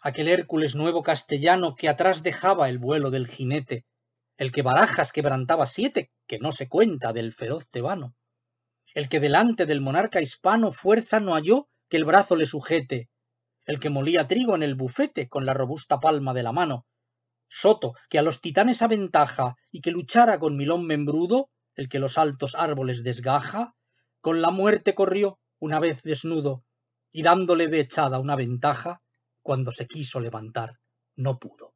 aquel Hércules nuevo castellano que atrás dejaba el vuelo del jinete, el que barajas quebrantaba siete, que no se cuenta del feroz tebano, el que delante del monarca hispano fuerza no halló que el brazo le sujete, el que molía trigo en el bufete con la robusta palma de la mano, Soto, que a los titanes aventaja y que luchara con Milón membrudo, el que los altos árboles desgaja, con la muerte corrió una vez desnudo, y dándole de echada una ventaja, cuando se quiso levantar, no pudo.